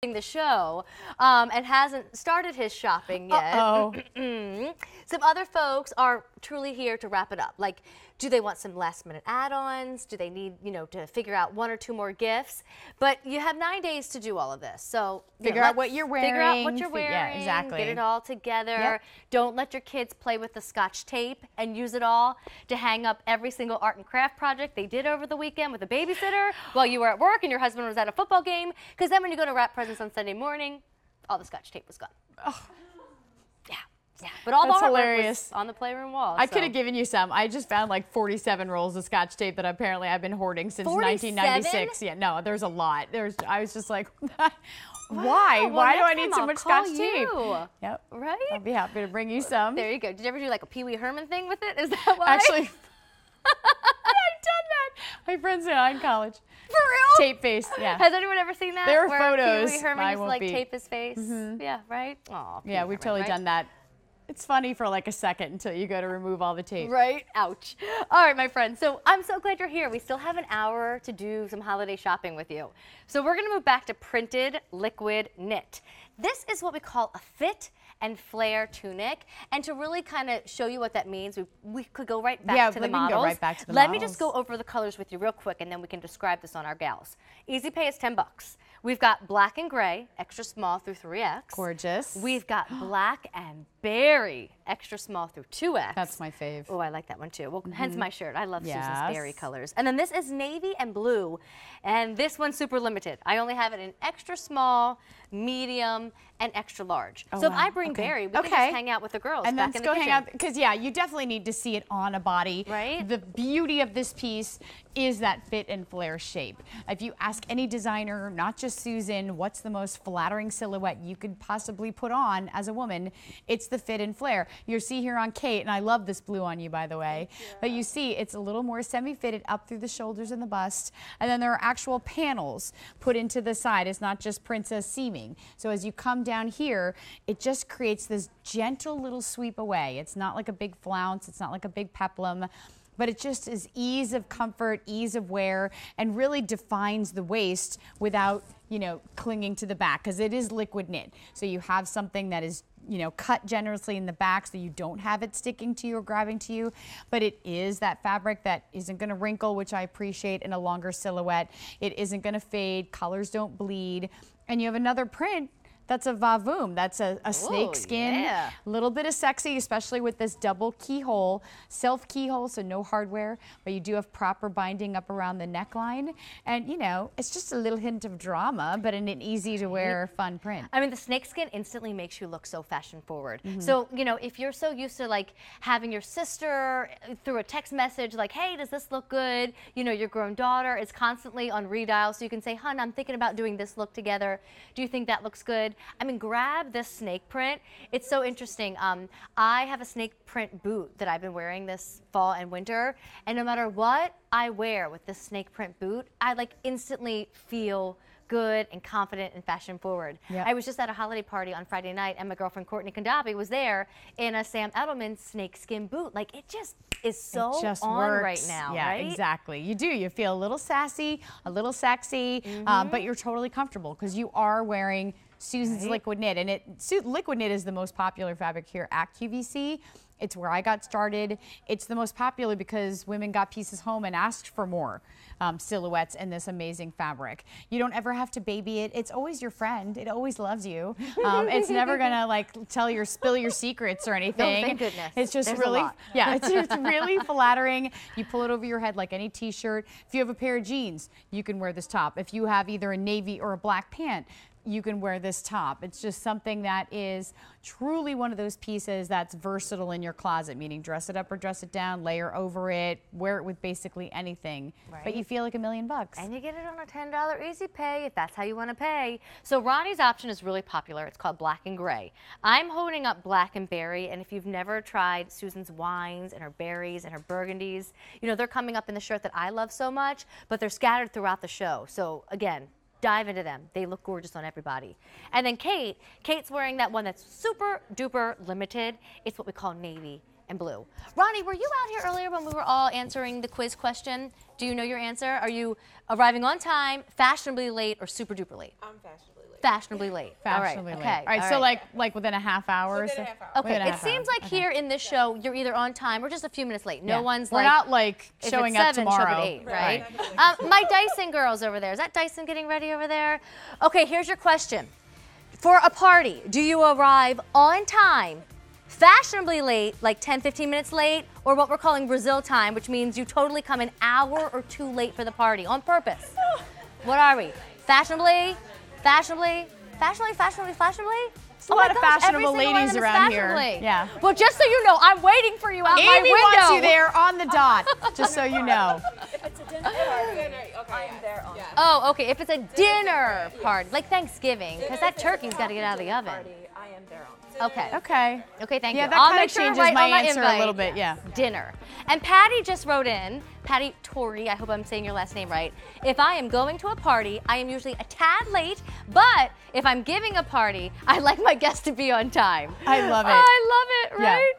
the show um, and hasn't started his shopping yet. Uh-oh. some other folks are truly here to wrap it up. Like, do they want some last minute add-ons? Do they need, you know, to figure out one or two more gifts? But you have nine days to do all of this. So you know, Figure out what you're wearing. Figure out what you're wearing. yeah, exactly. Get it all together. Yep. Don't let your kids play with the scotch tape and use it all to hang up every single art and craft project they did over the weekend with a babysitter while you were at work and your husband was at a football game. Because then when you go to wrap presents on Sunday morning, all the scotch tape was gone. Yeah, yeah. But all That's the hilarious. was on the playroom wall. I so. could have given you some. I just found like 47 rolls of scotch tape that apparently I've been hoarding since 47? 1996. Yeah, no, there's a lot. There's I was just like, why? well, why do I need so I'll much scotch tape? Yep. Right? I'll be happy to bring you some. There you go. Did you ever do like a Pee Wee Herman thing with it? Is that why? Actually, I've done that. My friends and I in college. For real? Tape face. Yeah. Has anyone ever seen that? There are Where Pee photos. Wee Herman I used to won't like be. Mm-hmm. tape his face. Yeah, right? Aw, Pee Yeah, we've Herman, totally right? done that. It's funny for like a second until you go to remove all the tape. Right? Ouch. All right, my friends. So I'm so glad you're here. We still have an hour to do some holiday shopping with you. So we're going to move back to printed liquid knit. This is what we call a fit and flare tunic. And to really kind of show you what that means, we, we could go right back Yeah, to the can go right back to the Let me just go over the colors with you real quick, and then we can describe this on our gals. Easy pay is 10 bucks. We've got black and gray, extra small through 3X. Gorgeous. We've got black and berry, extra small through 2X. That's my fave. Oh, I like that one too. Well, mm-hmm. hence my shirt. I love Susan's berry colors. And then this is navy and blue. And this one's super limited. I only have it in extra small, medium, and extra large. Oh, so if Oh. I bring Okay. berry, we can just hang out with the girls and back let's in go the hang out because yeah, you definitely need to see it on a body. Right. The beauty of this piece is that fit and flare shape. If you ask any designer, not just Susan, what's the most flattering silhouette you could possibly put on as a woman, it's the fit and flare. You see here on Kate, and I love this blue on you by the way, but you see it's a little more semi-fitted up through the shoulders and the bust, and then there are actual panels put into the side. It's not just princess seaming. So as you come down here, it just creates this gentle little sweep away. It's not like a big flounce, it's not like a big peplum, but it just is ease of comfort, ease of wear, and really defines the waist without, you know, clinging to the back because it is liquid knit. So you have something that is you know, cut generously in the back so you don't have it sticking to you or grabbing to you. But it is that fabric that isn't going to wrinkle, which I appreciate in a longer silhouette. It isn't going to fade. Colors don't bleed. And you have another print that's a vavoom. That's a, a snake skin. yeah. A little bit of sexy, especially with this double keyhole, self keyhole, so no hardware, but you do have proper binding up around the neckline. And you know, it's just a little hint of drama, but in an easy to wear, fun print. I mean, the snake skin instantly makes you look so fashion forward. Mm-hmm. So, you know, if you're so used to like having your sister uh, through a text message, like, hey, does this look good? You know, your grown daughter is constantly on redial. So you can say, hun, I'm thinking about doing this look together. Do you think that looks good? I mean, grab this snake print. It's so interesting. Um, I have a snake print boot that I've been wearing this fall and winter. And no matter what I wear with this snake print boot, I like instantly feel good and confident and fashion forward. Yep. I was just at a holiday party on Friday night, and my girlfriend Courtney Kandabi was there in a Sam Edelman snakeskin boot. Like it just is so it just on works. right now, yeah, right? exactly. You do. You feel a little sassy, a little sexy, Mm-hmm. um, but you're totally comfortable because you are wearing Susan's liquid knit, and it liquid knit is the most popular fabric here at QVC. It's where I got started. It's the most popular because women got pieces home and asked for more um, silhouettes in this amazing fabric. You don't ever have to baby it. It's always your friend. It always loves you. Um, it's never gonna like tell your spill your secrets or anything. thank goodness. It's just There's really yeah, it's, it's really flattering. You pull it over your head like any t-shirt. If you have a pair of jeans, you can wear this top. If you have either a navy or a black pant, you can wear this top. It's just something that is truly one of those pieces that's versatile in your closet, meaning dress it up or dress it down, layer over it, wear it with basically anything. But you feel like a million bucks. And you get it on a $10 easy pay if that's how you want to pay. So Ronnie's option is really popular. It's called black and gray. I'm holding up black and berry, and if you've never tried Susan's wines and her berries and her burgundies, you know, they're coming up in the shirt that I love so much, but they're scattered throughout the show. So again, dive into them. They look gorgeous on everybody. And then Kate, Kate's wearing that one that's super duper limited. It's what we call navy and blue. Ronnie, were you out here earlier when we were all answering the quiz question? Do you know your answer? Are you arriving on time, fashionably late, or super duper late? I'm fashionably late. Fashionably late. All right. Fashionably late. Okay. All right, all so like like within a half hour. or so? a half hour. Okay. Within It seems hour. like here in this show, you're either on time or just a few minutes late. No Yeah. one's We're like. not like if showing it's up seven, show up tomorrow. at eight, right? um, my Dyson girls over there. Is that Dyson getting ready over there? Okay, here's your question. For a party, do you arrive on time, fashionably late, like 10, 15 minutes late, or what we're calling Brazil time, which means you totally come an hour or two late for the party on purpose? What are we? Fashionably? Fashionably? Fashionably? Fashionably? Fashionably? a Oh my lot of gosh, fashionable ladies around here. fashionably. Yeah. Well, just so you know, I'm waiting for you out my Amy window. wants you there on the dot, just so you know. Oh, it's a dinner party. Okay, I'm there on Oh, okay. If it's a dinner party, like Thanksgiving, because that turkey's got to oh, get out of the oven. party. I am there on. Okay. Okay. Okay, thank Yeah, you. that I'll kinda make sure changes write my on my answer a little bit, yeah. Dinner. And Patty just wrote in, Patty Tori, I hope I'm saying your last name right. If I am going to a party, I am usually a tad late, but if I'm giving a party, I like my guests to be on time. I love it. I love it, Yeah. right?